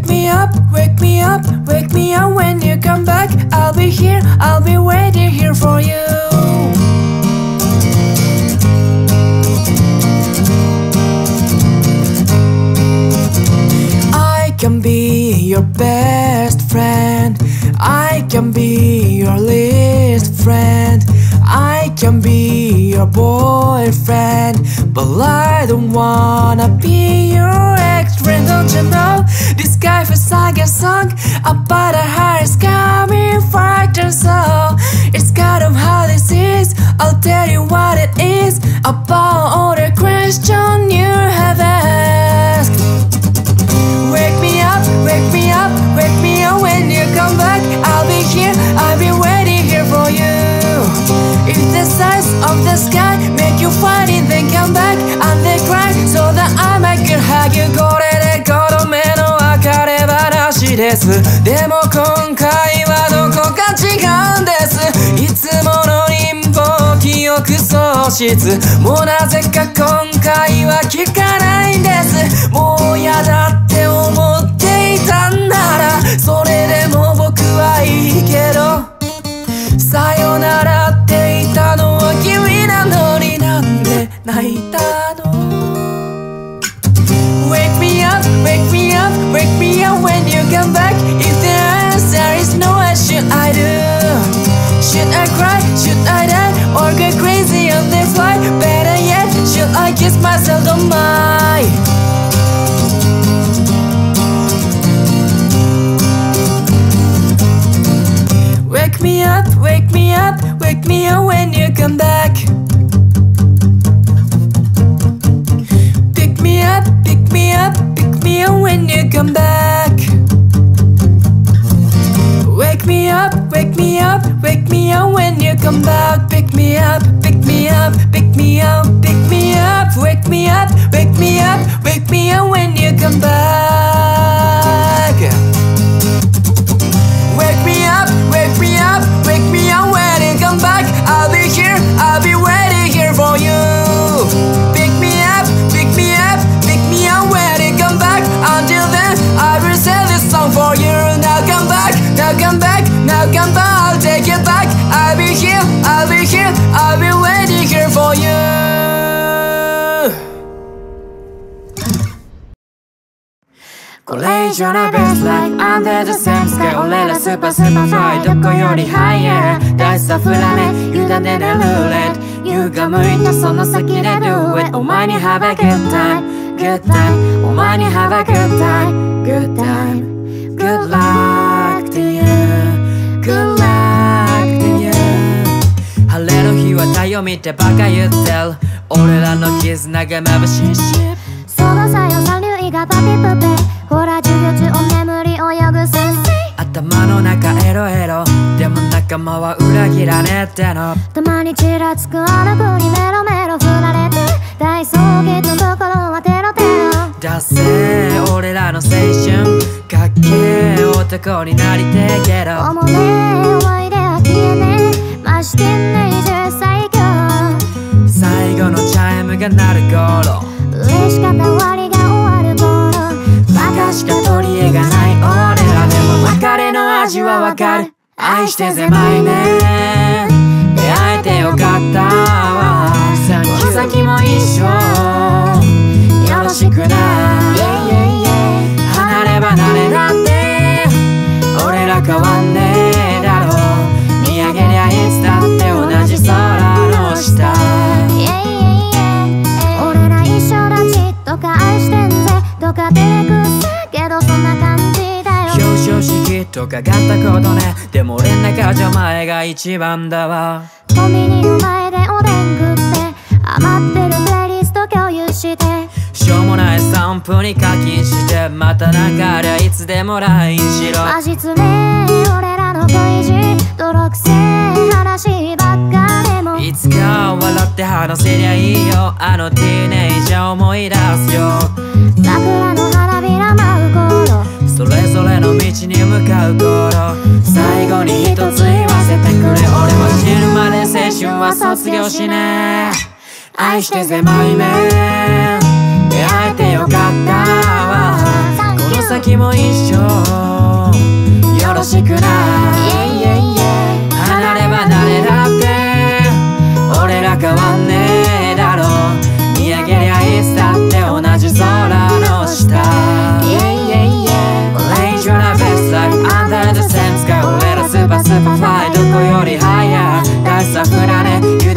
Wake me up, wake me up, wake me up when you come back. I'll be here, I'll be waiting here for you. I can be your best friend. I can be your least friend. I can be your boyfriend. But I don't wanna be your ex friend. Don't you know? This guy feels like a song about a heart is coming fractured soul. Oh, it's kind of how this is. I'll tell you what it is about all the questions you have asked. です。でも今回はどこか違うんです。いつもの貧乏記憶喪失。もうなぜか今回は聞かないんです。もうやだって come back If the answer is no, what should I do? Should I cry, should I die, or go crazy on the fly? Better yet, should I kiss myself on my Wake me up, wake me up, wake me up when you come back. Pick me up, pick me up, pick me up when you come back. Wake me up, wake me up, wake me up when you come back. Pick me up, pick me up, pick me up, pick me up. Wake me up, wake me up, wake me up when you come back. Wake me up, wake me up, wake me up when you come back. I'll be here, I'll be waiting here for you. now come back, now come back. I'll take it back. I'll be here, I'll be here, I'll be waiting here for you. これ以上のベストライフ Under the same sky 俺らスーパースーパーフライどこよりハイヤーダイスは振らね委ねるルーレット優が向いたその先で Do it お前に Have a good time Good time お前に Have a good time Good time Good luck の日は太陽見てバカ言ってる俺らの絆が眩しいし。その作用三流がパピプペほら授業中お眠り泳ぐ先生頭の中エロエロ。でも仲間は裏切らねっての。たまにちらつくあの子にメロメロ振られて大草原のところはテロテロ。ダッセー俺らの青春。かっけえ男になりてえけど。思うね思い出は消えねえ。まして20歳今最後のチャイムが鳴る頃。日嬉しかった終わりが終わる頃。バカしか取り柄がない俺らでも別れの味はわかる。愛してぜマイメン出会えてよかったとかがったことね。でも俺の中じゃお前が一番だわ。コンビニの前でおでん食って余ってるプレイリスト共有して。しょうもない散歩に課金してまたなんかありゃいつでも LINE しろ。マジつれ俺らの恋路。泥臭い話ばっかでも。いつか笑って話せりゃいいよ。あのティーネイジャー思い出すよ。桜のの道に向かう頃最後に一つ言わせてくれ。俺は死ぬまで青春は卒業しね。え愛してぜマイメン出会えてよかったわ。この先も一緒よろしくな。離れ離れだって。俺ら変わんねえパースーパーフライどこより早大さ振られ委ねる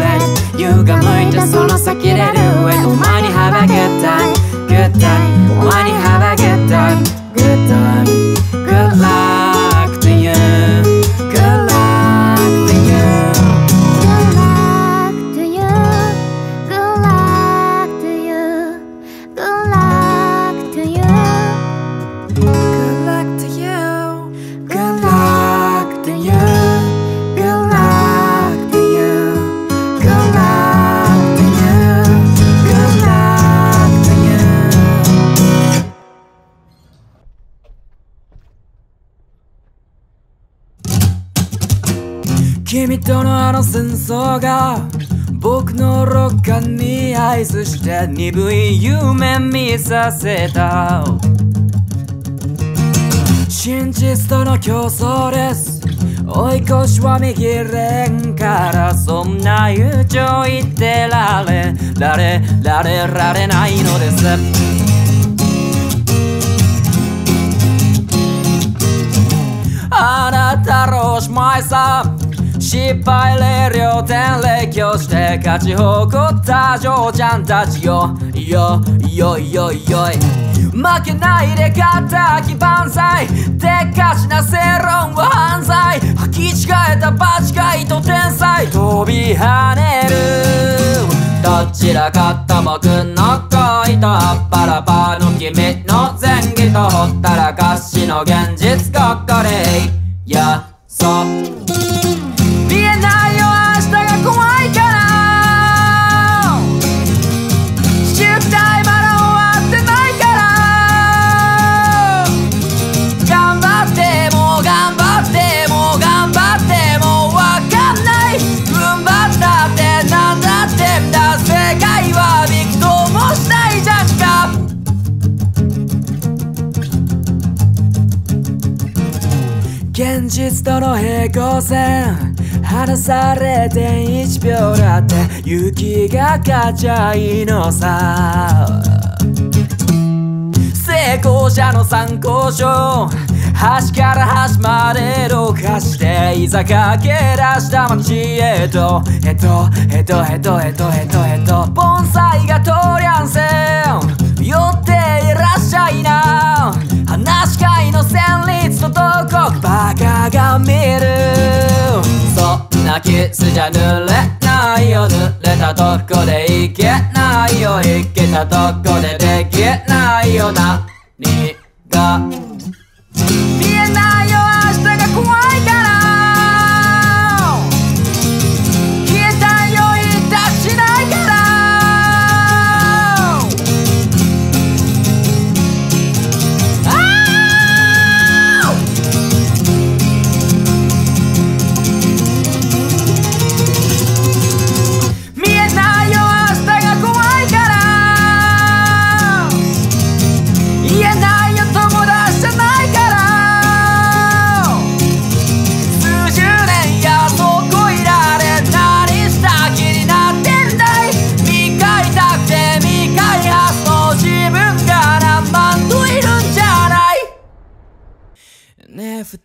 レッ夕が向いてその先でルーエお前に have a good time good time お前に have a good time good time. 君とのあの戦争が僕のロッカーに合図して鈍い夢見させた真実との競争です追い越しは右レーンからそんな友情言ってられられられられないのです。あなたのおしまいさ。失敗例両点列挙して勝ち誇った嬢ちゃんたちよよ。よいよいよい。負けないで勝った万歳でっかちな正論は犯罪。履き違えた場違いと天才。飛び跳ねる。どちらかと僕の恋とあっぱらぱの君の前儀とほったらかしの現実ここで。やそとの平行線離されて1秒だって。雪がかちゃいのさ。成功者の参考書。端から端までどかしていざ駆け出した街へとへと。へとへとへとへとへと。盆栽眺める。そんなキスじゃ濡れないよ。濡れたとこでいけないよ。いけたとこでできないよ。何が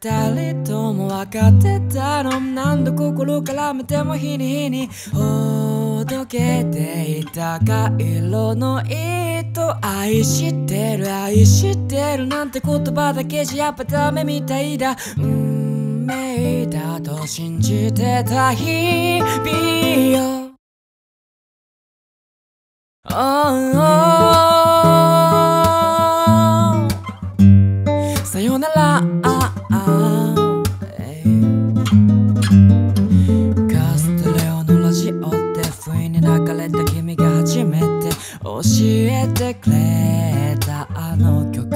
二人とも分かってたの？何度心絡めても日に日にほどけていた回路の糸愛してる。愛してるなんて言葉だけじゃやっぱダメみたいだ。運命だと信じてた日々よ Oh, 教えてくれたあの曲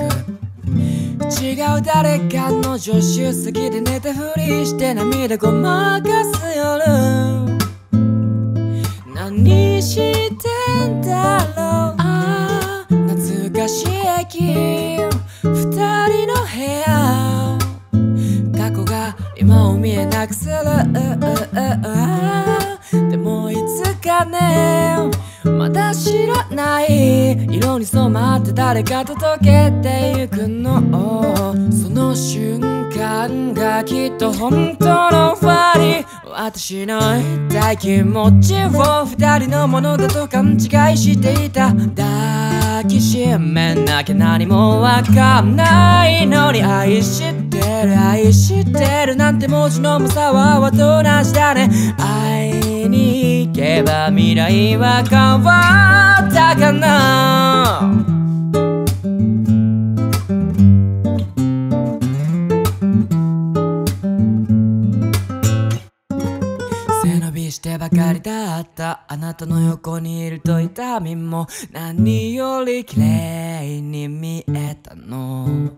違う誰かの助手席で寝たふりして涙ごまかす夜。何してんだろう。ああ懐かしい駅。二人の部屋。過去が今を見えなくする。でもいつかね。知らない。色に染まって誰かと溶けてゆくの。その瞬間がきっと本当の終わり私の言い気持ちを二人のものだと勘違いしていた。抱きしめなきゃ何もわかんないのに。愛してる愛してるなんて文字の無さははと同じだね。に行けば未来は変わったかな。背伸びしてばかりだったあなたの横にいると痛みも何より綺麗に見えたの。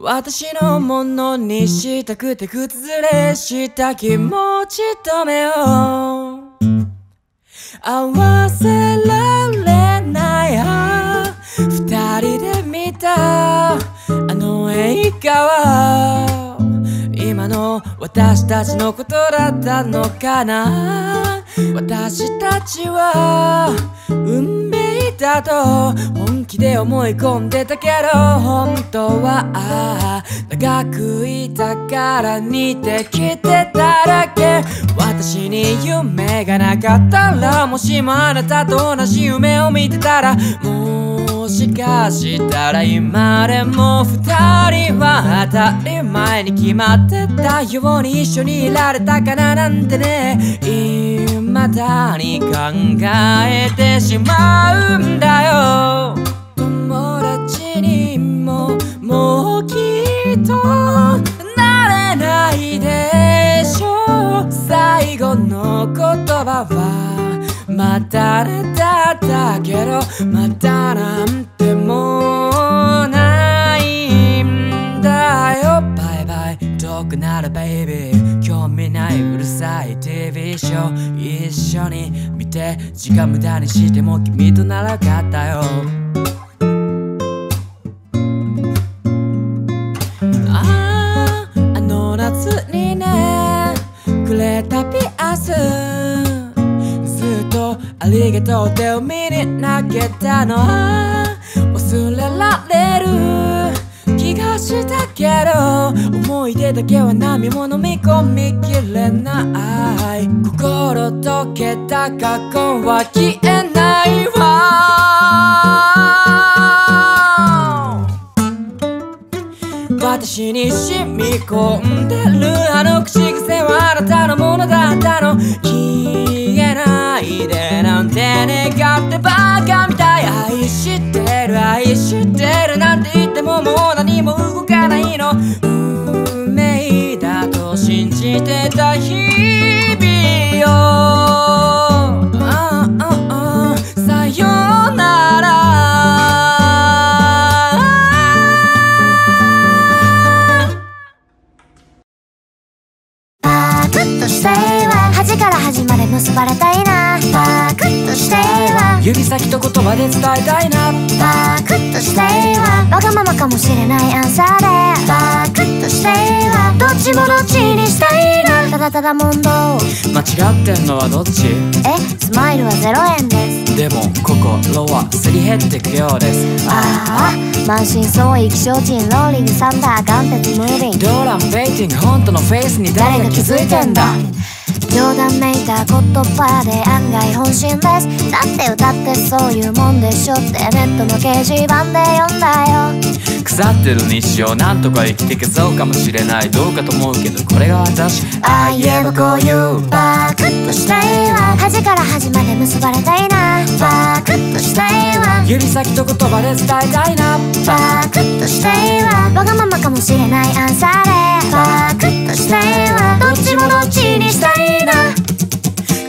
私のものにしたくて靴ずれした気持ち止めよう。合わせられないあ二人で見たあの映画は私たちのことだったのかな？私たちは運命だと本気で思い込んでたけど本当は長くいたから似てきてただけ。私に夢がなかったらもしもあなたと同じ夢を見てたらもしかしたら今でも二人はたり前に決まってたように一緒にいられたかななんてね。未だに考えてしまうんだよ。友達にももうきっとなれないでしょう。最後の言葉はまたねだったけどまたなんてもうなるベイビー興味ないうるさい。TV ショー。一緒に見て時間無駄にしても君とならよかったよ。あああの夏にねくれたピアス。ずっとありがとうって海に投げたの。は忘れられる。がしたけど思い出だけは何も飲み込みきれない。心溶けた過去は消えないわ。私に染み込んでるあの口癖はあなたのものだったの。消えないでなんて願ってバカみたい。愛してる愛してるなんて言ってももう何も動かないの。運命だと信じてた日から端まで結ばれたいな。パクッとしては。指先と言葉で伝えたいな。パクッとしては。わがままかもしれないアンサーで。パクッとしては。どっちもどっちにしたいな。ただただ問答。間違ってんのはどっち？えスマイルは0円です。でも心はすり減ってくようです。ああ。満身創痍気象人ローリングサンダー眼鉄ムービングドランベイティング本当のフェイスに誰が気づいてんだ？冗談めいた言葉で案外本心です。だって歌ってそういうもんでしょってネットの掲示板で読んだよ。腐ってる日常なんとか生きていけそうかもしれない。どうかと思うけどこれが私。ああ言えばこういうパクッとしては端から端まで結ばれたいな。パクッとしては。指先と言葉で伝えたいな。パクッとしては。わがままかもしれない。アンサーで。パクッとしてはどっちもどっちにしたいな。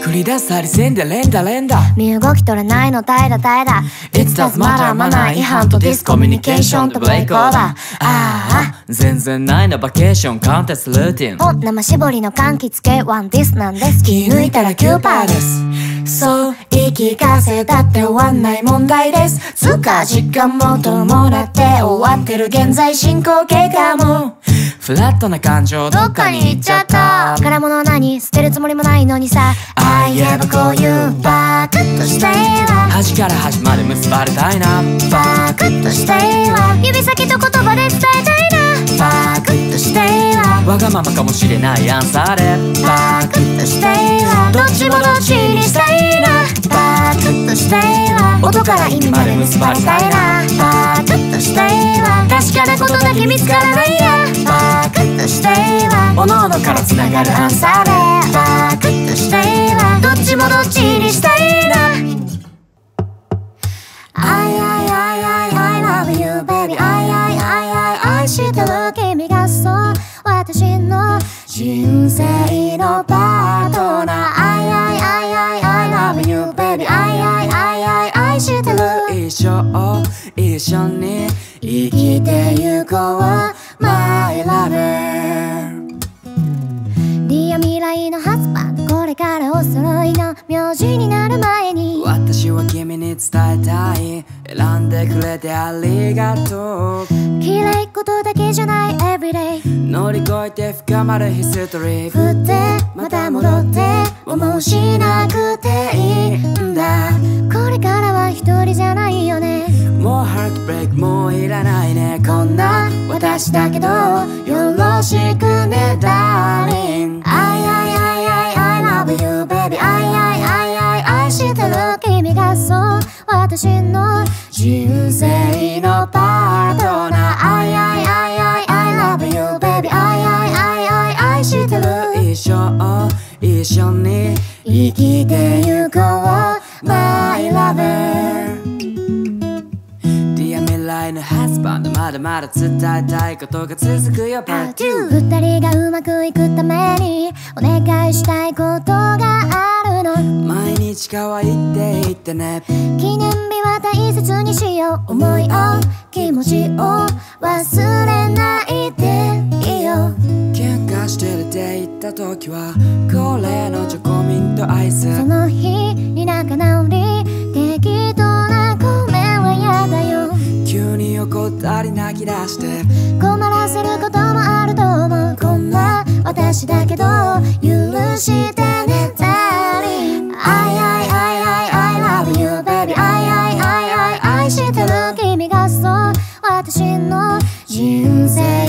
繰り出すハリセンで連打連打身動き取れないの怠惰怠惰 It does matter マナー違反とディスコミュニケーションとブレイクオーバー。ああ全然ないなバケーションカンテスルーティン。お生絞りの柑橘系ワンディスなんです。気抜いたら9%です。そう言い聞かせたって終わんない問題です。つか時間も伴って終わってる現在進行形かも。フラットな感情どっかに行っちゃった。宝物は何？捨てるつもりもないのにさ I have こういうバクッとしては。端から端まで結ばれたいな。バクッとしては。指先と言葉で伝えたいな。バクッとしては。わがままかもしれないアンサーで。バクッとしては。どっちもどっちにしたいな。バクッとしては。音から意味まで結ばれたいな。バクッとしては。確かなことだけ見つからないや。バクッとしては。おのおのから繋がるアンサーで。バクッとしいわどっちもどっちにしたいな I, I, I, I, I love you baby I, I, I, I, I 愛してる君がそう私の人生のパートナー I, I, I, I, I love you baby I, I, I, I, I 愛してる一生一緒に生きてゆこう My lover からお揃いの名字になる前に。私は君に伝えたい。選んでくれてありがとう。綺麗ことだけじゃない everyday 乗り越えて深まるヒストリー振ってまた戻って思うしなくていいんだ。これからは一人じゃないよね。もうハートブレイクもういらないね。こんな私だけどよろしくねダーリン love you baby I, I, I, I, I 知ってる君がそう私の人生のパートナー I, I, I, I, I love you baby I, I, I, I, I 知ってる一生一緒に生きてゆこう My lover ディア未来の Husband まだまだ伝えたいことが続くよ Part 2二人がうまくいくためにお願いしたいことがあるの。毎日可愛いって言ってね。記念日は大切にしよう。思いを気持ちを忘れないでいいよ。喧嘩してるって言った時はこれのチョコミントアイス。その日に仲直りに怒ったり泣き出して。困らせることもあると思う。こんな私だけど許してね Darling I, I, I, I, I love you baby I, I, I, I, 知ってる君がそう。私の人生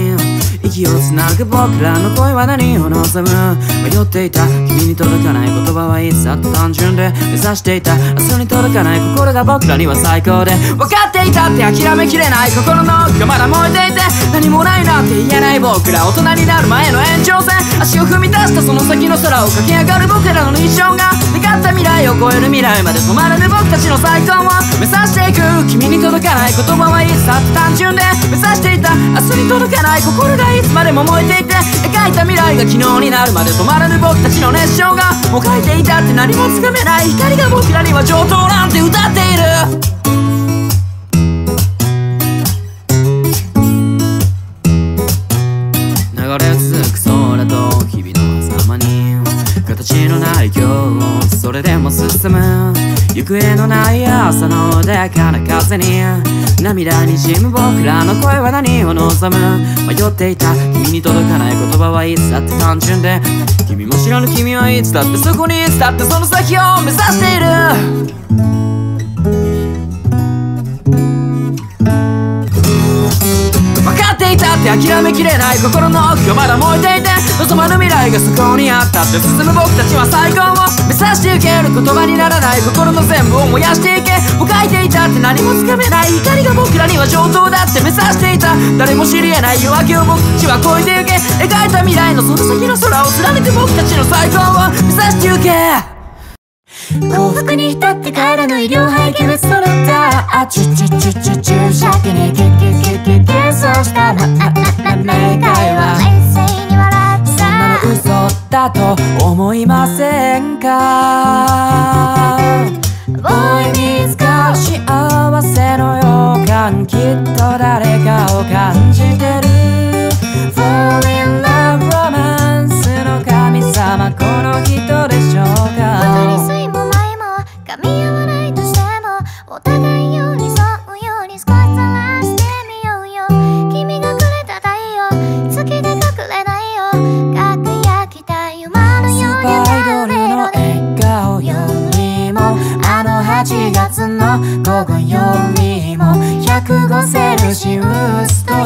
息をつなぐ僕らの声は何を望む？迷っていた。君に届かない言葉はいつだって単純で。目指していた。明日に届かない心が僕らには最高で。分かっていたって諦めきれない心の奥がまだ燃えていて。何もないなんて言えない僕ら大人になる前の延長線。足を踏み出したその先の空を駆け上がる僕らの日常が。願った未来を超える未来まで止まらぬ僕たちの最高を。目指していく。君に届かない言葉はいつだって単純で。目指していた。明日に届かない心がいつ。までも燃えていて描いた未来が昨日になるまで止まらぬ僕たちの熱唱がもう書いていたって何もつかめない光が僕らには上等なんて歌っている。流れ続く空と日々の狭間に形のない今日それでも進む。行方のない朝の穏やかな風に。涙にじむ僕らの声は何を望む？迷っていた。君に届かない言葉はいつだって単純で。君も知らぬ君はいつだってそこにいつだってその先を目指している。って諦めきれない心の奥がまだ燃えていて望まぬ未来がそこにあったって進む僕たちは。最高を目指していける言葉にならない心の全部を燃やしていけ。もがいていたって何もつかめない。光が僕らには上等だって目指していた。誰も知り得ない。夜明けを僕たちは越えてゆけ。描いた未来のその先の空を貫いて僕たちの最高を。目指してゆけ。幸福に浸って帰らぬ医療廃棄物それだあちちちち注射器にキュキュキュキュ転送したなななな明快は冷静に笑ってそんなの嘘だと思いませんかボーイミズか幸せの予感きっと誰かを感じてる Fall in love romance の神様この人105セルシウスとよ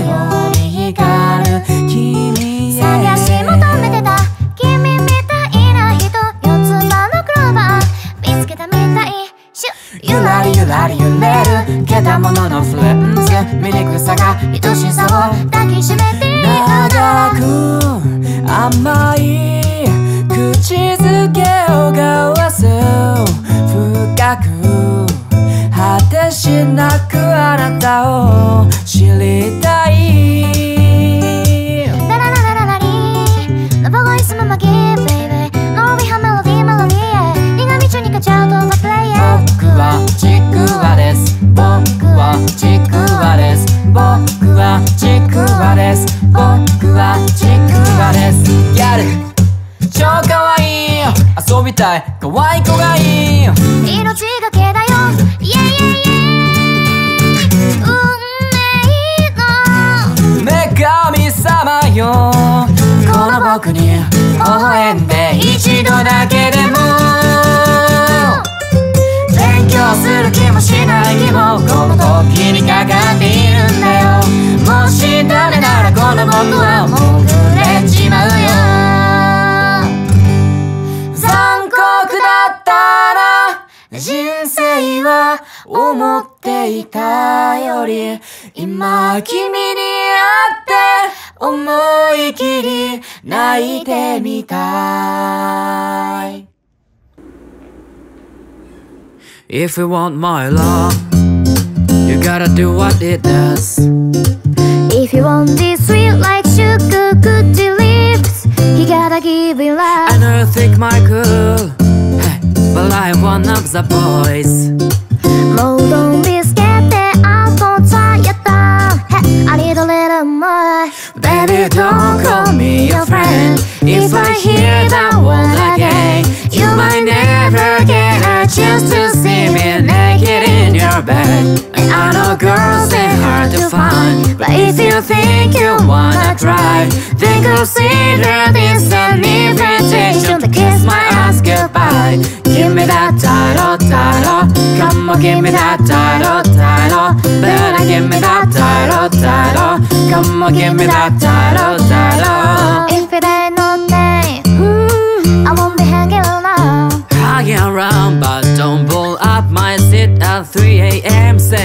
り光る君へ探し求めてた君みたいな人四つ葉のクローバー見つけたみたいシュッゆらりゆらり揺れるけたもののフレンズ醜さが愛しさを抱きしめて長く甘い口づけを交わす深くしなくあなたを知りたいララララララリーラボゴイスママギーベイベーノービハメロディーメロディー苦味中にかちゃうとザプレイヤー僕はちくわです僕はちくわです僕はちくわです超かわい遊びたいかわい子がいい命がけだよイェイイェイイェイ僕に微笑んで一度だけでも勉強する気もしない気もこの時にかかっているんだよ。もしダメならこの僕はもうくれちまうよ。残酷だったら人生は思っていたより今君に会って思い切り泣いてみたい If you want my love You gotta do what it does If you want this sweet like sugar cookie lips You gotta give it I love know you think my cool hey, But I'm one of the boys もうどんびすけてあとさやった Hey, I need a little more Baby, don't call me your friend. If I hear that word again, you might never get a chance to see me naked in your bed. I know girls they're hard to find, but if you think you wanna try, then consider this an invitation to kiss my ass goodbye. Give me that title, title. Come on, give me that title, title. Better give me that title, title. Come on, give me that title, title. If it ain't no name I won't be hanging around Hanging around, but don't pull up my seat at 3 a.m.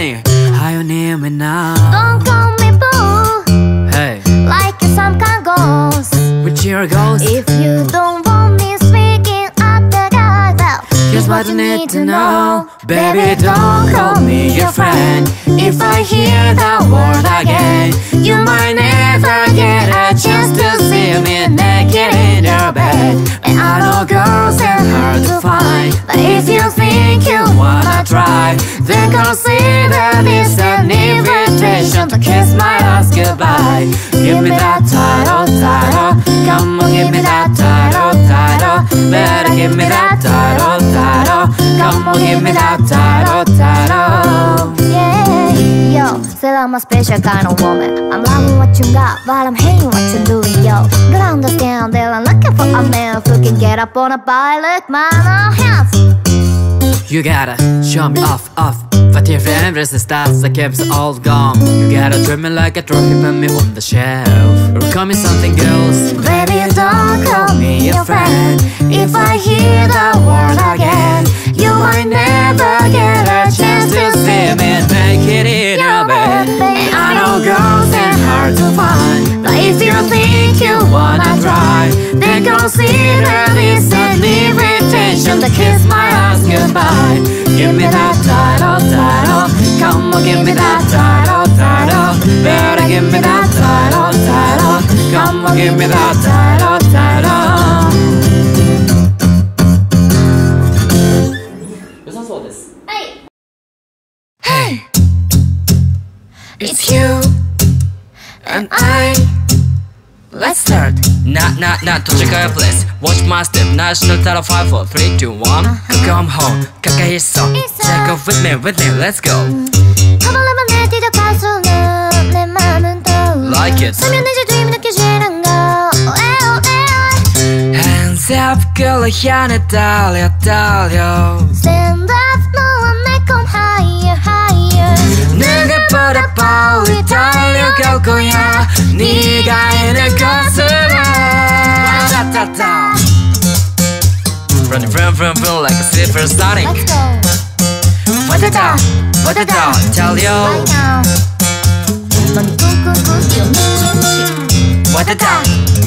saying, How you need me now? Don't call me boo Hey, Like some kind ghost with your ghost, If you don't want me speaking at the guy well here's what you need to know. Baby, don't call me your friend. If I hear that word again, you might never get a chance to see me naked in your bed. And I know girls ain't hard to find, but if you think you wanna try, then consider this an invitation to kiss my ass goodbye. Give me that title, title. Come on, give me that title, title. Better give me that title, title. Come on, give me that title, title. Yeah, yo, said I'm a special kind of woman. I'm loving what you got, but I'm hating what you're doing, yo. Gotta understand that I'm looking for a man who can get up on a bike like mine. Hands. You gotta show me off, off. But your friend resistance that keeps all gone You gotta treat me like a trophy, put me on the shelf Or call me something else Baby, don't call me your friend. If I hear the word again, might never get a chance to see me. Make it in your bed And I know girls ain't hard to find. But if you think you wanna try, then consider this an invitation to kiss my ass goodbye. Give me that title, title Come on, give me that title, title Better give me that title, title Come on, give me that title It's you and I. Let's start. Nah, nah, nah, out place Watch my step. National title 5, 4, 3, 2, 1. Uh -huh. Come home. 가까 있어. Take off with me, with me. Let's go. Like it. Hands up, girl, 향해 달려, 달려. Stand up. 누구보다 빨리 달려갈 거야 네가 있는 곳으로 따따따 Running vroom vroom vroom like a supersonic Let's go. 와다다 와다다 달려 Right now. 넌 꾹꾹꾹 뛰어 미친 듯이. 와다다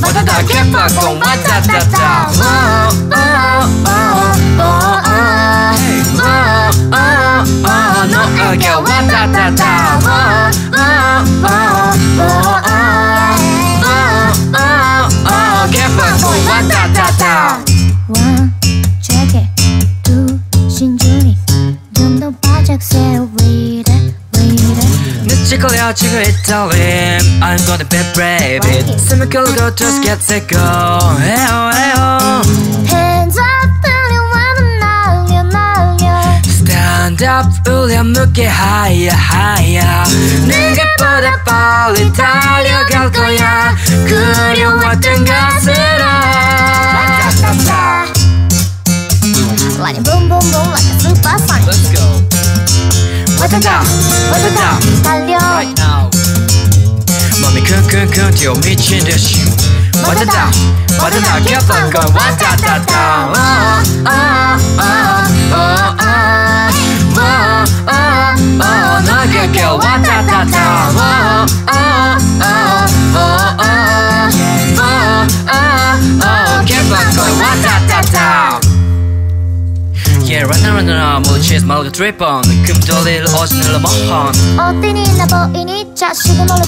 와다다 keep on going 와다다다 너에게 와다다다 keep on going 와다다다 One, check it. Two, 신중히. 좀더 바짝 세워. Read it, read it. 늦지 걸려 지금 이탈림 I'm gonna be brave 숨을 끌고 just get set go 에어 에어 Stand up 울려 묻게 higher higher 누구보다 빨리 달려갈 거야 그려왔던 것으로 Like a boom, boom, boom, like a supersonic. Let's go 와다다 와다다 달려. right now 몸이 쿵쿵쿵 뛰어 미친 듯이 와다다 와다다 keep on going 와다다다 어, 어, 어, 어, 어, oh, oh, oh, 投げけわたたた、oh, oh, oh, oh, oh, oh, oh, run around and we'll chase my little trip on. Come to a little ocean, a little mahon. Oh, thinny, na bo, ini, cha, sugar, like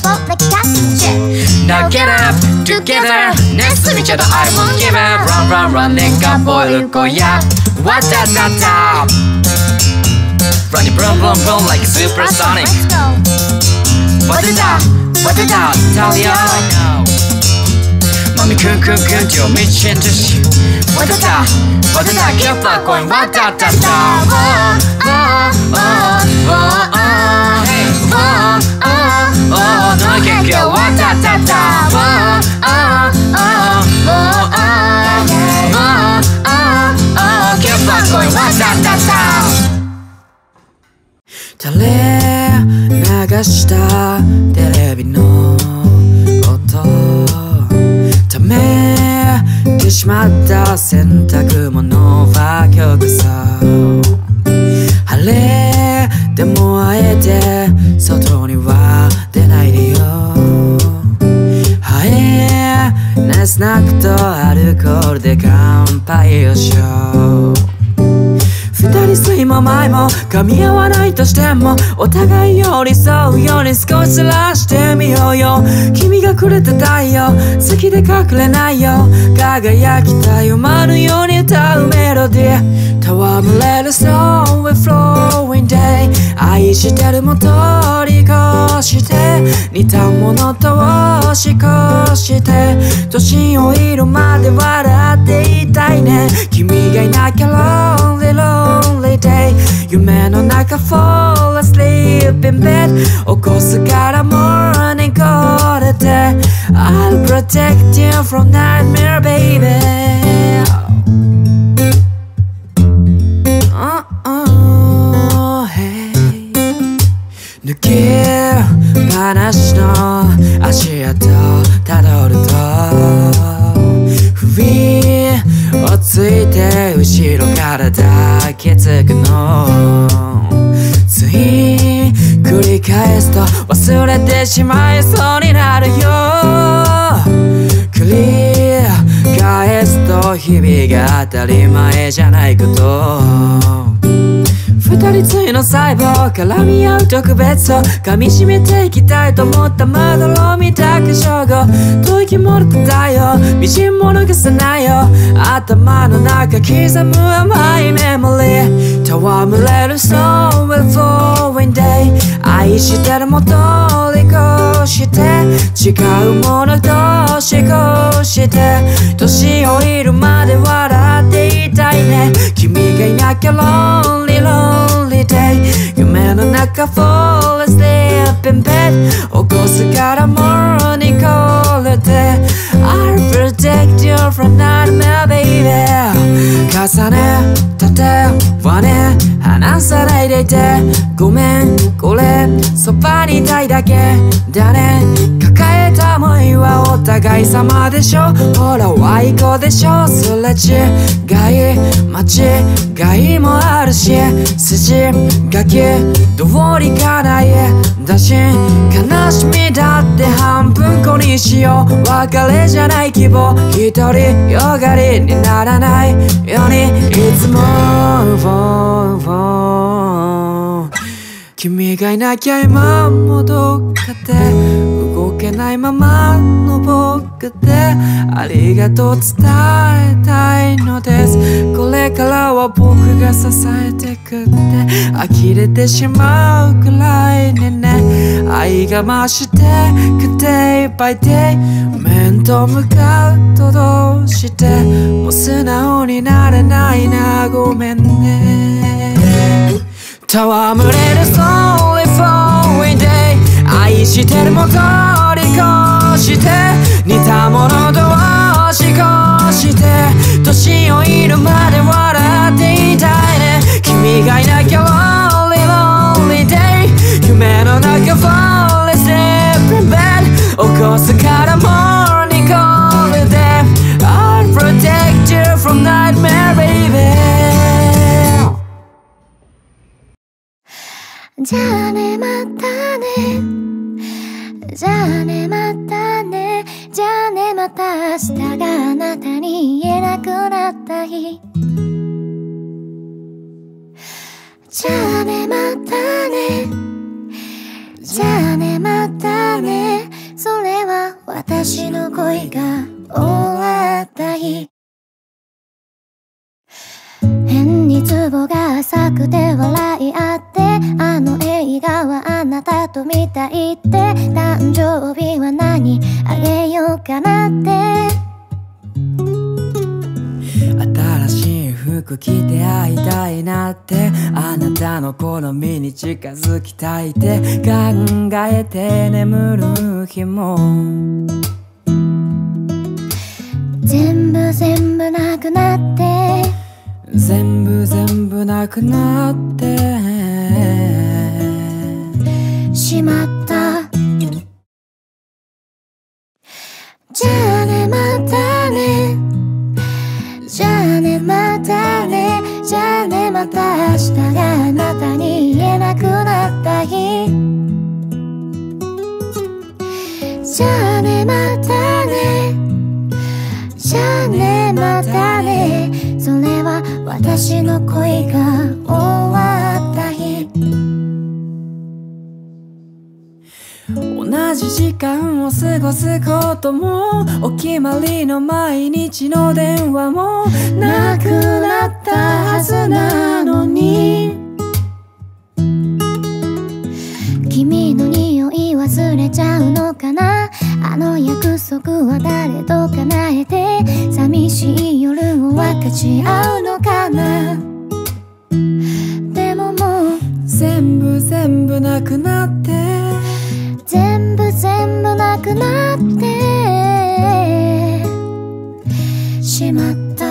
Now get up, together, next to each other, I won't give up. Run, run, run, link up, boy, look, oh, yeah. What da da da. Running brum brum brum like supersonic. What the da? What the da? tell you now. Mommy kun kun kun to mission to shoot. What the da? What the da? keep on going. What da da da. Oh oh oh oh oh. Hey oh oh oh. No I can't go. What da da da. 垂れ流したテレビの音ためてしまった洗濯物は曲さ。晴れでもあえて外には出ないでよ。ハイネスナックとアルコールで乾杯をしよう。二人水も前も噛み合わないとしてもお互い寄り添うように少しずらしてみようよ。君がくれた太陽好きで隠れないよ。輝きたい馬のように歌うメロディー。戯れる song with flowing day 愛してるも通り越して似たものとし越して。年老いるまで笑っていたいね。君がいなきゃ lonely really lonely day. You man on I can fall asleep in bed. Oh cause I got a morning call a day I'll protect you from nightmare baby. Oh, 바나시너 아시아 더 다다오르 더 不意をついて後ろから抱きつくの。つい繰り返すと忘れてしまいそうになるよ。繰り返すと日々が当たり前じゃないこと。二人ついの細胞絡み合う特別を噛み締めていきたいと思ったまどろみたく称号吐息もろくだよみじんも逃さないよ。頭の中刻む甘い。メモリー戯れる So will flowing day 愛してるも通り越して。違うものと思考して。年老いるまで笑っていたいね君がいなきゃ lonely lonely day 夢の中 fall asleep in bed 起こすから morning call it I'll protect you from nightmare baby. 重ねた手はね離さないでいて。ごめんこれそばにいたいだけだね。抱えた思いはお互い様でしょ。ほらワイコでしょ。すれ違い間違いもあるし。筋書き通りかないだし悲しみだって半分こにしよう。別れじゃない希望一人よがりにならないようにいつも君がいなきゃ今もどっかでけないままの僕でありがとう伝えたいのです。これからは僕が支えてくって。呆れてしまうくらいにね。愛が増してく day by day 面と向かうとどうして。もう素直になれないな。ごめんね。戯れる SOLY flowing day 愛してるも通り越して似たものと押し越して年老いるまで笑っていたいね君がいなきゃ lonely lonely day 夢の中 fall asleep in bed 起こすから morning call it day I'll protect you from nightmare baby じゃあねまたねじゃあねまたね。じゃあねまた明日があなたに言えなくなった日。じゃあねまたね。じゃあねまたね。それは私の恋が終わった日。変にツボが浅くて笑い合ってあの映画はあなたと見たいって誕生日は何あげようかなって。新しい服着て会いたいなってあなたの好みに近づきたいって考えて眠る日も。全部全部なくなって全部全部なくなって。しまった。じゃあねまたね。じゃあねまたね。じゃあねまた明日があなたに言えなくなった日。じゃあねまたね。じゃあね。私の恋が終わった日。同じ時間を過ごすこともお決まりの毎日の電話もなくなったはずなのに。あの約束は誰と叶えて寂しい夜を分かち合うのかな？でももう全部全部なくなって全部全部なくなってしまった。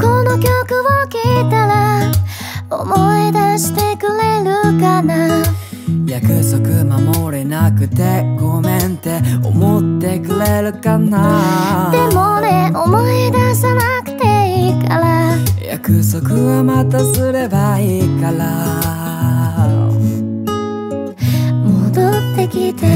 この曲を聴いたら思い出してくれるかな？約束守れなくてごめんって思ってくれるかな？でもね思い出さなくていいから。約束はまたすればいいから。戻ってきて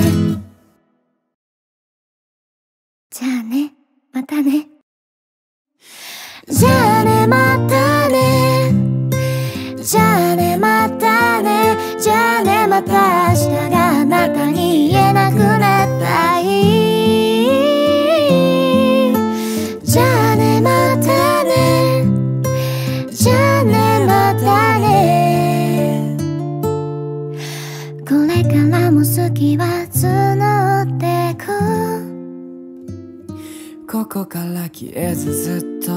ここから消えずずっと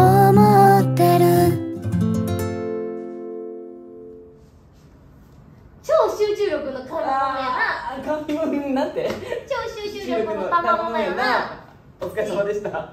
思ってる。超集中力の賜物やな。なんて。超集中力の賜物やな。お疲れ様でした。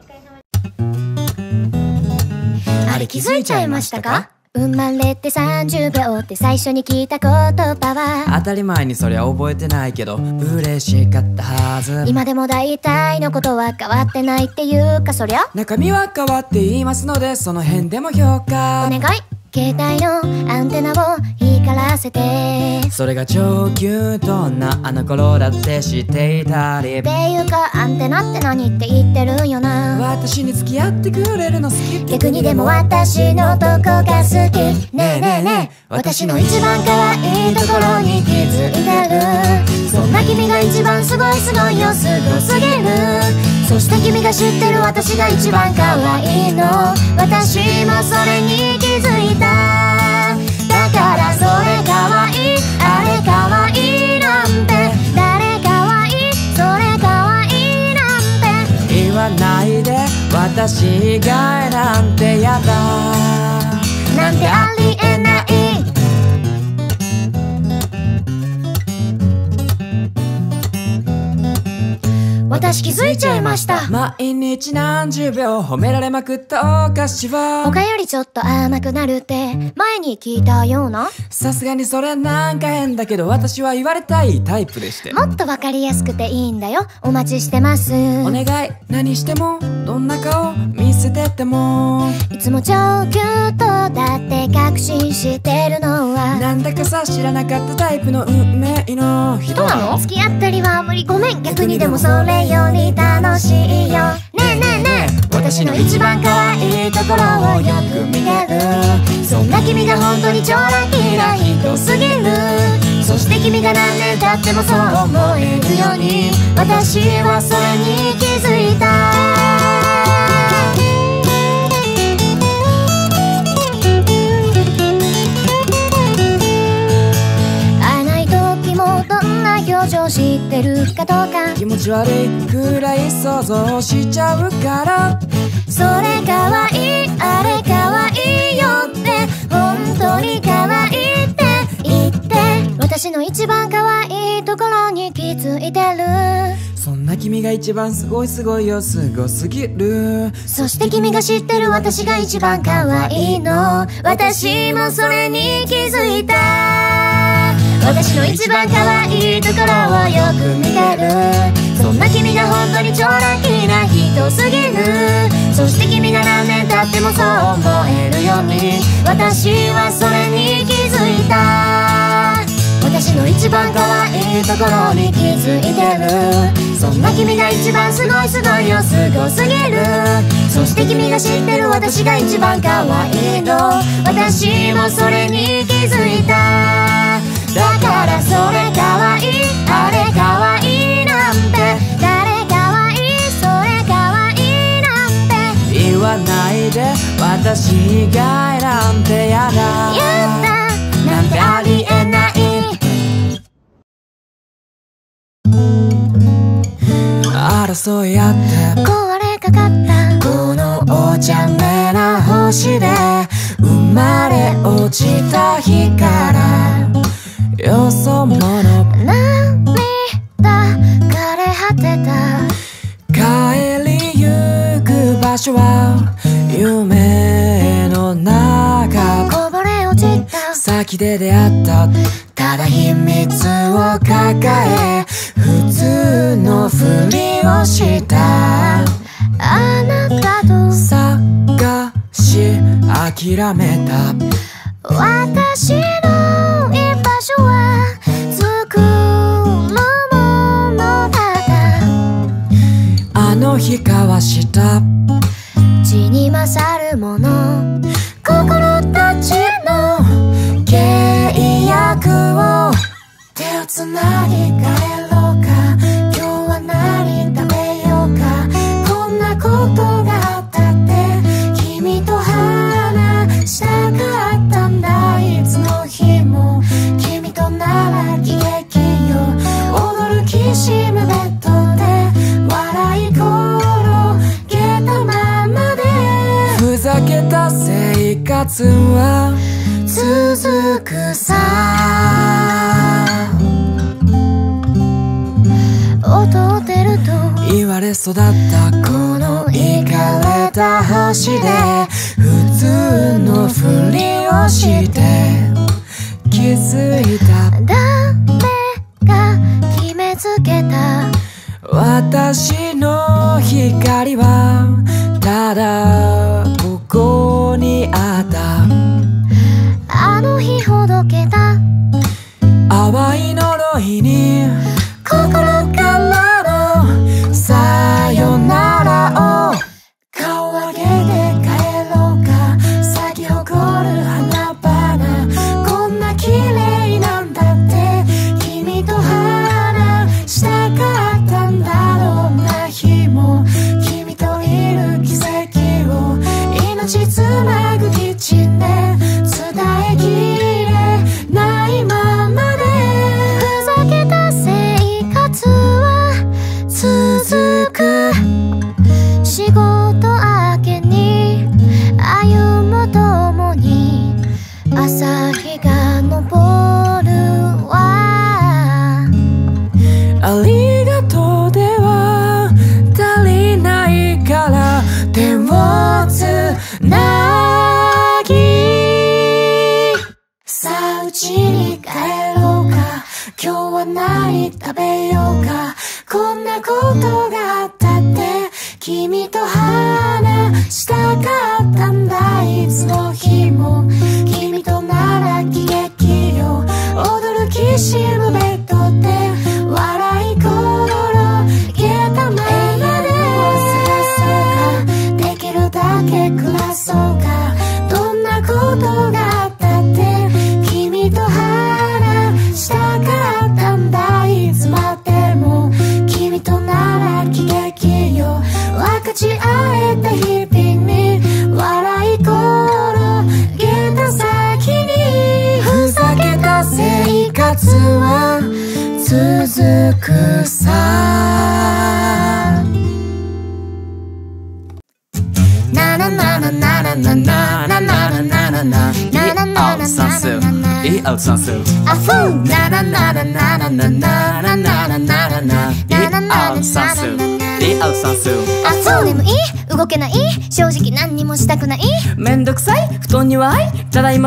あれ気づいちゃいましたか？うんまれって30秒って最初に聞いた言葉は当たり前にそりゃ覚えてないけど嬉しかったはず。今でも大体のことは変わってないっていうかそりゃ？中身は変わっていますのでその辺でも評お価願い携帯のアンテナを光らせて。それが超キュートなあの頃だって知っていたり。っていうかアンテナって何って言ってるんよな。私に付き合ってくれるの好き逆にでも私のどこが好き。ねえねえねえ私の一番可愛いところに気づいてる。そんな君が一番すごいすごいよすごすぎるそして君が知ってる私が一番可愛いの。私もそれに気づいた。だからそれ可愛いあれ可愛いなんて。誰可愛いそれ可愛いなんて。言わないで私以外なんてやだ。なんてありえない私気づいちゃいました。毎日何十秒褒められまくったお菓子は。他よりちょっと甘くなるって前に聞いたような。さすがにそれなんか変だけど私は言われたいタイプでして。もっとわかりやすくていいんだよ。お待ちしてます。お願い。何してもどんな顔見せてっても。いつも超キュートだって確信してるのは。なんだかさ知らなかったタイプの運命の人。なの？付き合ったりは無理ごめん。逆にでもそれより楽しいよ。ねえねえねえ。私の一番可愛いところをよく見てる。そんな君が本当に超ラッキーな人すぎる。そして君が何年経ってもそう思えるように。私はそれに気づいた。るかとか。気持ち悪いくらい想像しちゃうから。それかわいいあれかわいいよって。本当にかわいいって言って。私の一番かわいいところに気づいてる君が一番すごいすごいよすごすぎる。そして君が知ってる私が一番可愛いの。私もそれに気づいた私の一番可愛いところをよく見てる。そんな君が本当に超ラッキーな人すぎる。そして君が何年経ってもそう思えるように。私はそれに気づいた。の一番可愛いところに気づいてる。そんな君が一番すごいすごいよすごすぎる。そして君が知ってる私が一番可愛いの。私もそれに気づいた。だからそれ可愛いあれ可愛いなんて。誰可愛いそれ可愛いなんて。言わないで私以外なんてやだやだなんてあり争い合って壊れかかった。このお茶目な星で生まれ落ちた日からよそ者涙枯れ果てた。帰りゆく場所は夢の中先で出会ったただ秘密を抱え普通のふりをしたあなたと探し諦めた私しで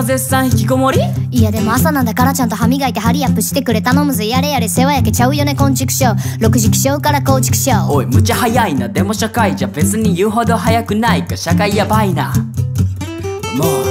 絶賛引きこもり？いやでも朝なんだからちゃんと歯磨いてハリアップしてくれ。頼むぜやれやれ世話焼けちゃうよね昆虫症六軸症から構築症おいむちゃ早いな。でも社会じゃ別に言うほど早くないか。社会やばいな。もう。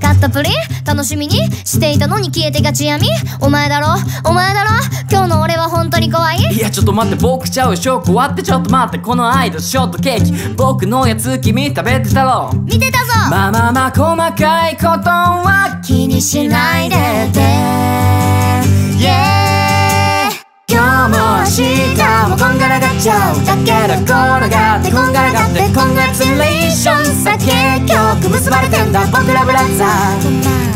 カットプリ楽しみにしていたのに消えてがちやみお前だろ？お前だろ？今日の俺は本当に怖い？いやちょっと待って僕ちゃうよ証拠割ってちょっと待ってこの間ショートケーキ。僕のやつ君食べてたろ。見てたぞ。まあまあまあ細かいことは気にしないでて。Yeah 今日も明日もこんがらがっちゃう。だけど転がってこんがらがってコングラチュレーションさ結局結ばれてんだ僕らブラザー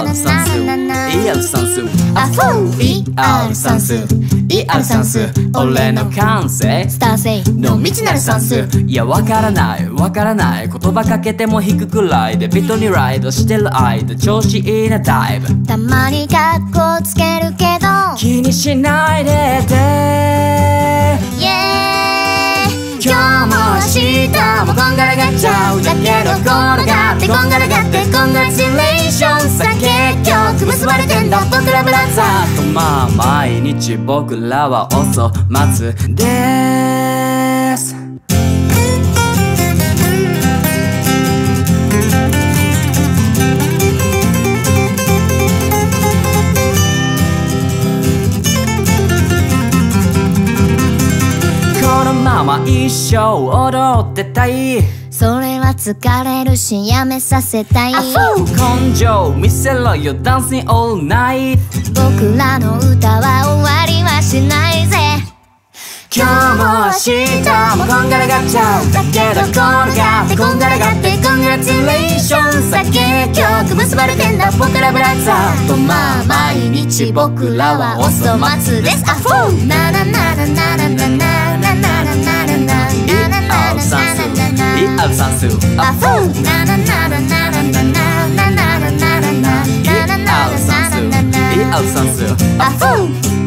ER 算数 ER 算数俺の感性。スターセイの未知なる算数。いやわからない。わからない。言葉かけても引くくらいでビートにライドしてる間調子いいなタイプたまにカッコつけるけど。気にしないでてイエー。イ今日も明日もこんがらがっちゃうだけど転がってこんがらがってコングラチュレーションさ結局結ばれてんだ僕らブラザーとまあ毎日僕らはお粗末でまま一生踊ってたい。それは疲れるしやめさせたい。根性見せろよ Dancing all night 僕らの歌は終わりはしないぜ今日も明日もこんがらがっちゃうだけど転がってこんがらがってコングラチュレーションさ結局結ばれてんだ僕らブラザーとまあ毎日僕らはお粗末ですあふうななななななななななななななアル算数イアル算数あふうなななななななななななななななイアル算数イアル算数あふう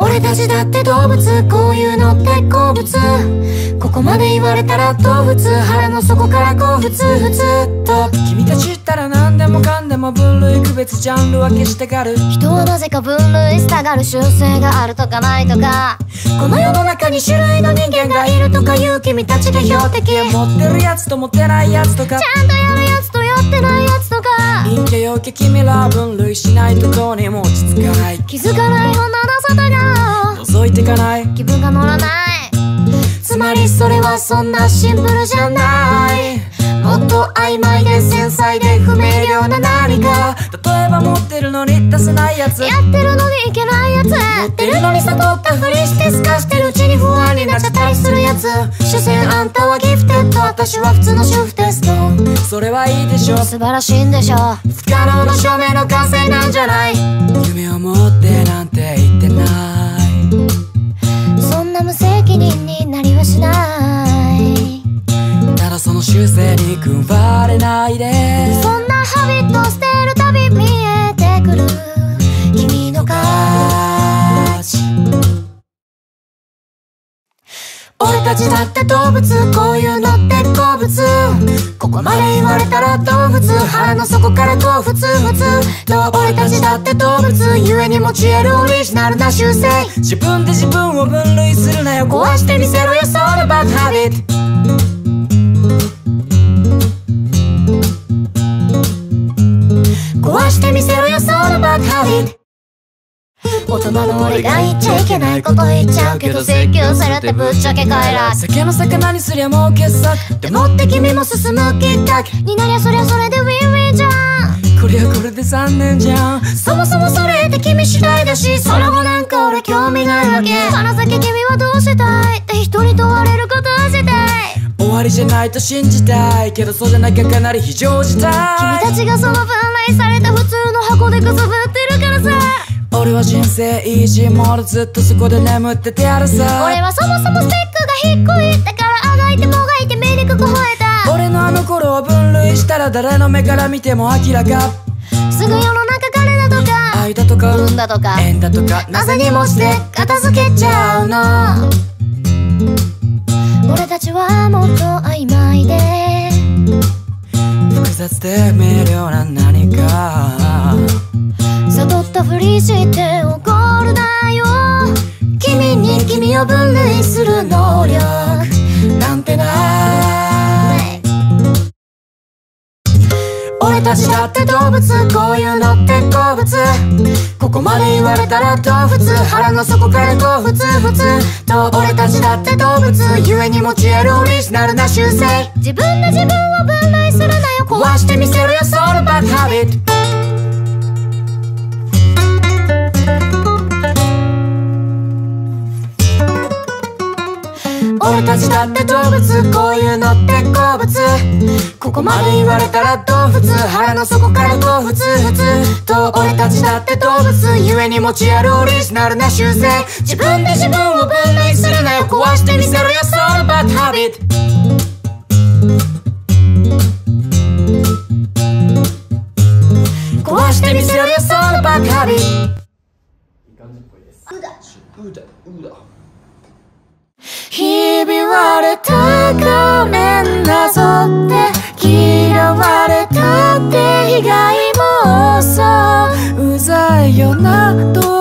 俺たちだって動物こういうのって好物ここまで言われたら動物腹の底からこうふつふつと。君たちったら何でもかんでも分類区別ジャンル分けしてがる。人はなぜか分類したがる習性があるとかないとかこの世の中に種類の人間がいるとかいう君たちが標的持ってるやつと持ってないやつとか。ちゃんとやるやつとやってないやつとか。陰キャ陽キャ君らは分類しないとどうにも落ち着かない。気づかない女の外が覗いてかない。気分が乗らない。つまりそれはそんなシンプルじゃないもっと曖昧で繊細で不明瞭な何か。例えば持ってるのに出せないやつ。やってるのにいけないやつ。やってるのに悟ったふりしてすかしてるうちに不安になっちゃったりするやつ。所詮あんたはギフテッド。私は普通の主婦テスト。それはいいでしょ。素晴らしいんでしょ。不可能の証明の完成なんじゃない。夢を持ってなんて言ってない。そんな無責任になりはしないその習性に組まれないで。そんなハビット捨てるたび見えてくる。君の価値。俺たちだって動物こういうのって好物。ここまで言われたら動物腹の底からこうふつふつと俺たちだって動物ゆえに持ち得るオリジナルな習性。自分で自分を分類するなよ。壊してみせろよそのバッドハビット。壊してみせろよそのバッドハビット大人の俺が言っちゃいけないこと言っちゃうけど請求されてぶっちゃけ快楽。酒の魚にすりゃもう傑作でもって君も進むきっかけ。になりゃそりゃそれでウィンウィンじゃん。こりゃこれで残念じゃん。そもそもそれって君次第だしその後なんか俺興味ないわけ。この先君はどうしたい？って人に問われること自体終わりじゃないと信じたいけどそうじゃなきゃかなり非常事態。君たちがその分類された普通の箱でくすぶってるからさ。俺は人生イージーモールずっとそこで眠っててやるさ。俺はそもそもスペックが低いだからあがいてもがいて醜く吠えた。俺のあの頃を分類したら誰の目から見ても明らか。すぐ世の中金だとか愛だとか運だとか縁だとかなぜにもして片付けちゃうの俺たちはもっと曖昧で。複雑で明瞭な何か。悟ったふりして怒るなよ。君に君を分類する能力なんてない俺たちだって動物こういうのって好物。ここまで言われたら動物腹の底からこうふつふつと俺たちだって動物ゆえに持ち得るオリジナルな習性。自分で自分を分類するなよ壊してみせるよそのバッドハビット俺たちだって動物こういうのって好物ここまで言われたらどう普通腹の底からどう普通と俺たちだって動物ゆえに持ちあるオリジナルな習性自分で自分を分類するなよ壊してみせろよ So bad habit 壊してみせるよ So bad habit ひびわれた仮面なぞって嫌われたって被害もそうざいよなど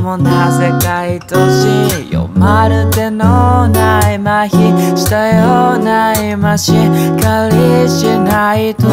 もなぜか愛し。いよまるで脳内麻痺したような今し。かりしないと。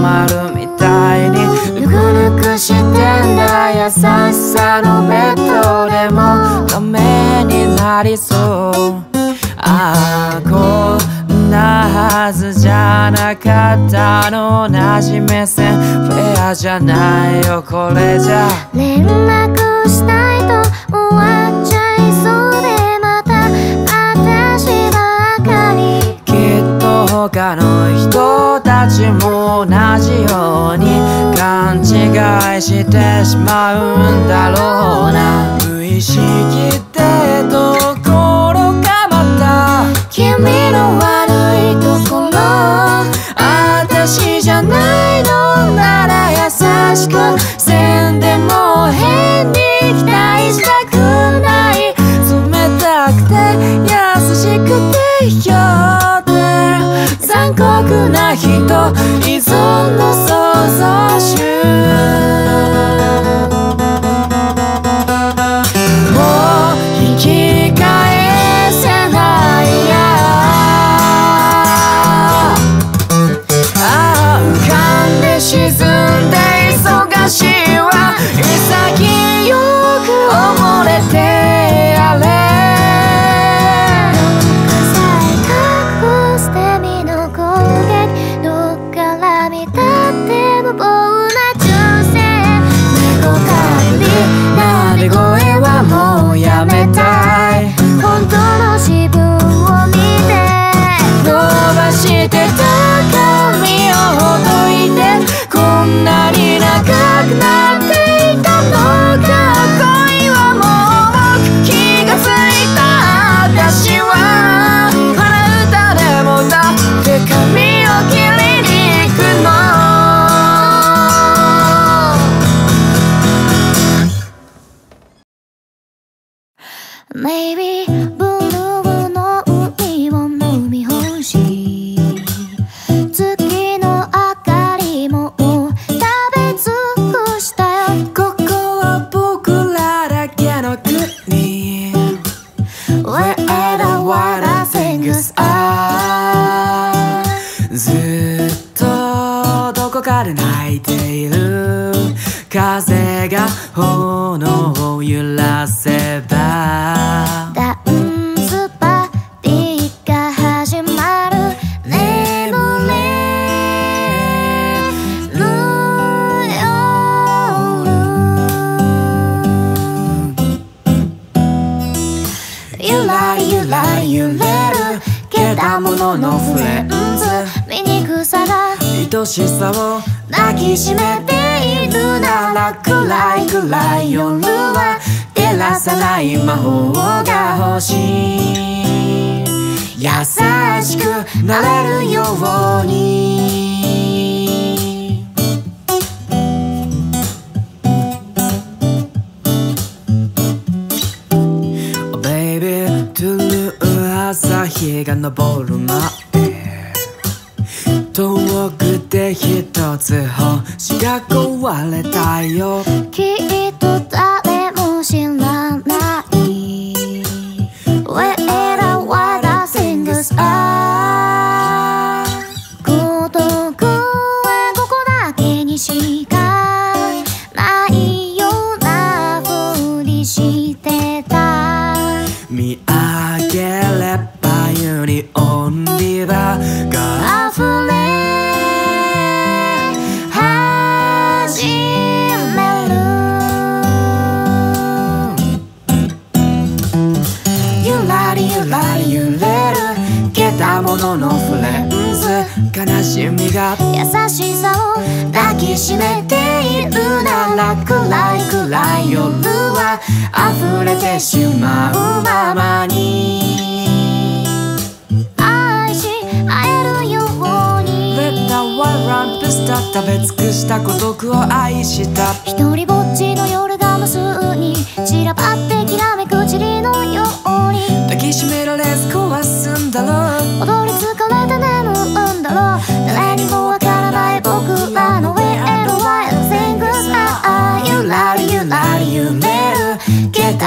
まるみたいに。ぬくぬくしてんだ優しさのベッドでもダメになりそう。ああこんなはずじゃなかったの。同じ目線フェアじゃないよこれじゃ。連絡したいと終わっ他の人たちも同じように勘違いしてしまうんだろうな。無意識ってところがまた。君の悪いところ。私じゃないのなら優しく。せんでも変に期待したくない。冷たくて優しくて依存の空 Maybe 悲しみが優しさを抱きしめているなら暗い暗い夜は溢れてしまうままに。愛し合えるように。レタはランプした食べ尽くした孤独を愛した。一人ぼっちの夜が無数に散らばってきらめ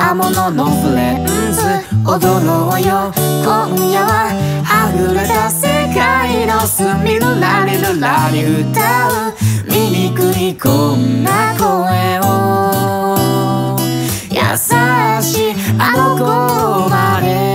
たもののフレンズ踊ろうよ今夜は溢れた世界の隅のラリルラリ歌う醜いこんな声を。優しいあの子まで。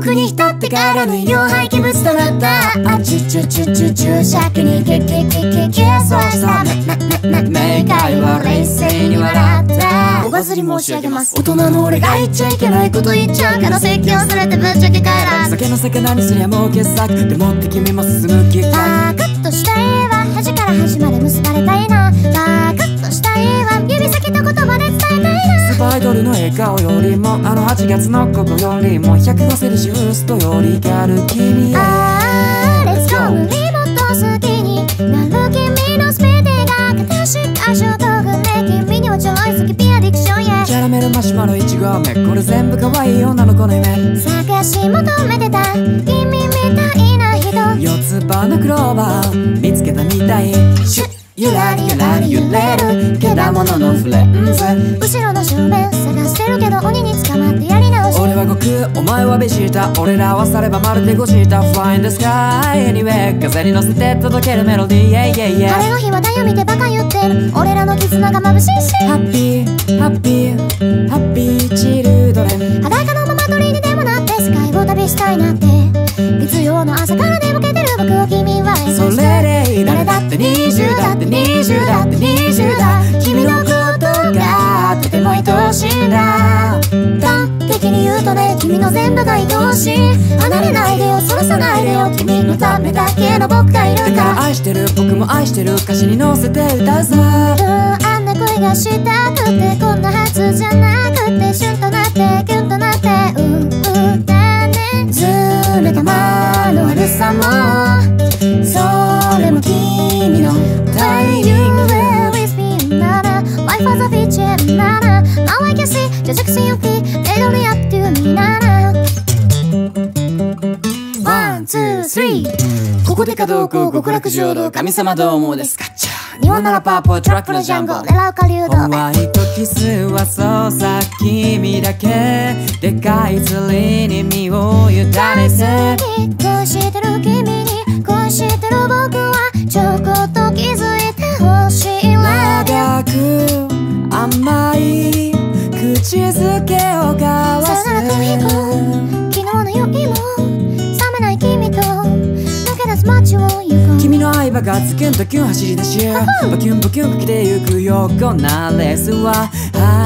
幸福に浸ってからの医療廃棄物となった。あちゅちゅちゅちゅ注釈にケケケケケスはした明快は冷静に笑ったおばずり申し上げます大人の俺が言っちゃいけないこと言っちゃうから説教されてぶっちゃけ帰ら酒の魚にすりゃもう傑作でもって君も進むきっかパクッとしたいわ端から端まで結ばれたいなパクッとしたいわ指先と言葉で伝えたいなスパイドルの笑顔よりもあの8月のことよりも105セルシウスとよりがる君へ。あー Let's go 無理もっと好きになる君の全てが形した衝動で君にはちょい好きピアディクションやキャラメルマシュマロいちご飴これ全部可愛い女の子の夢探し求めてた君みたいな人。四つ葉のクローバー見つけたみたい。シュッゆらりゆらり揺れるけだもののフレンズ。後ろの正面探してるけど鬼に捕まってやり直し俺は悟空お前はベジータ俺らはさればまるでゴジータ。Fly in the sky anyway 風に乗せて届けるメロディー。Yeah yeah 晴 yeah れの日は太陽見てバカ言ってる。俺らの絆が眩しいし。ハッピーハッピーハッピーチルドレン。裸のまま鳥にでもなって世界を旅したいなって。月曜の朝から寝ぼけてる僕を君は演そ奏してれで誰だって20だって20だって20だ君のことがとても愛しいんだ端的に言うとね君の全部が愛おしい離れないでよそらさないでよ君のためだけの僕がいるから愛してる僕も愛してる歌詞に乗せて歌うさあんな恋がしたくてこんなはずじゃなくてシュンとなってキュンとなってうんうんだねずれた間の悪さも君の。タイミング with me なら Life was a feature なら Now I can see just see your feet They don't up to me なら One, two, three. ここでかどうこ極楽浄土神様どうもですガッチャ日本ならパーポートラックのジャンゴ狙う狩人ホワイトキスはそうさ君だけ。でかい釣りに身を委ねて。恋してる君に恋してる僕はちょこっと気づいてほしいわ長く甘い口づけを交わさよな昨日の夜も冷めない君と抜け出す街を行こう君の愛はガツキュンとキュン走り出しバキュンバキュンかけてゆくよこんなレースは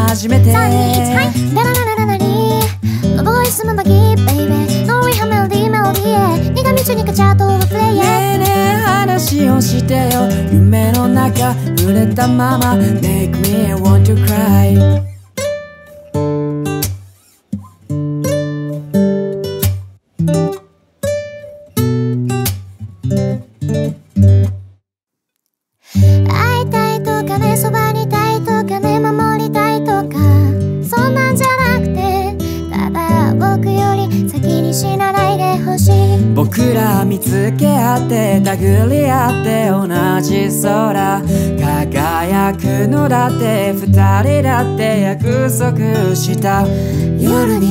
初めて。3、2、1、はい。ダラララララリー。No voice ムバギー baby No we have melody melody 苦味中にカチャートオーバープレイねえねえ話をしてよ夢の中濡れたまま Make me want to cry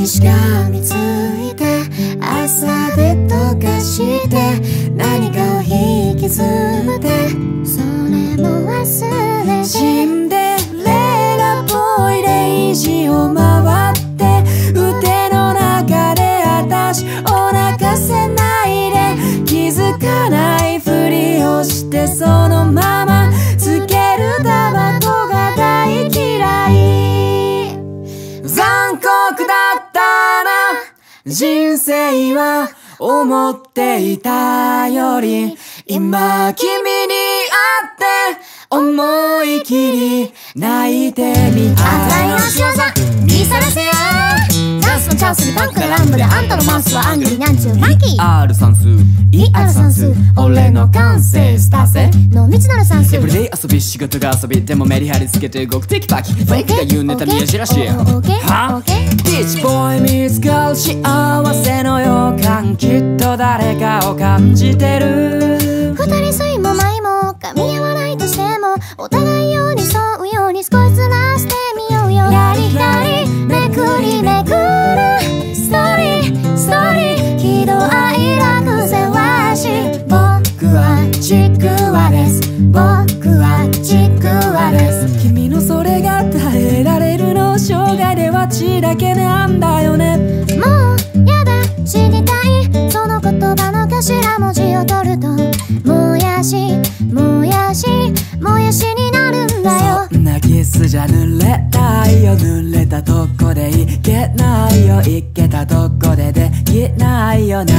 夜リデイ遊び仕事が遊びでもメリハリつけて動くテキパキ。フェイクが言うネタ見やじらしオッケー。はビーチボー。イ見つかる幸せの予感。きっと誰かを感じてる。二人酸いも舞も噛み合わないとしてもお互いように沿うように少しずらしてみようよ。やりやりめくりめくるちくわです。僕はちくわです。君のそれが耐えられるの生涯では血だけなんだよね。もうやだ知りたい。その言葉の頭文字を取るともやしもやしもやしになるんだよ。そんなキスじゃ濡れないよ濡れたとこでいけないよいけたとこでできないよな。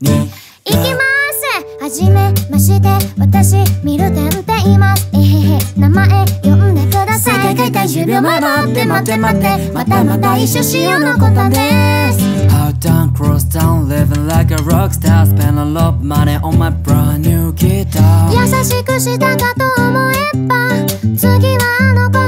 に。いきますはじめまして私ミルテンって言います。えへへ名前呼んでください。正解体10秒前待って待って待ってまたまた一緒しようのことです。Out down, cross town, living like a rock star. Spend a lot of money on my brand new guitar. 優しくしたかと思えば次はあの子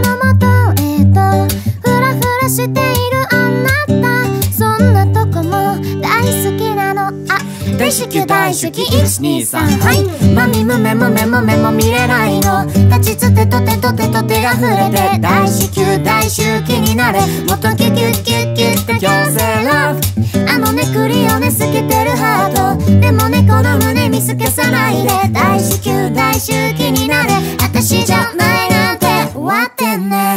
大至急大至急123はいまみむめもめもめも見れないの立ちつてとてとてとてが触れて大至急大周期になれもっとキュキュキュキュって強制ラブあのねクリオネ透けてるハートでもねこの胸見透けさないで大至急大周期になれ私じゃないなんて終わってね